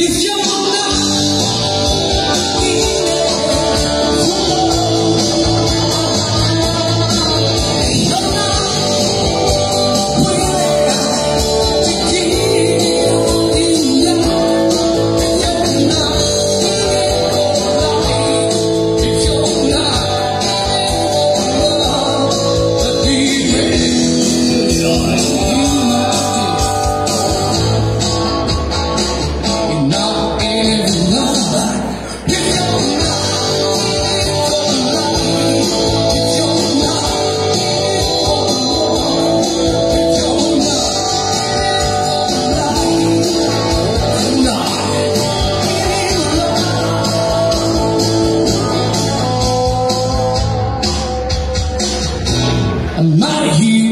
If you're and not here.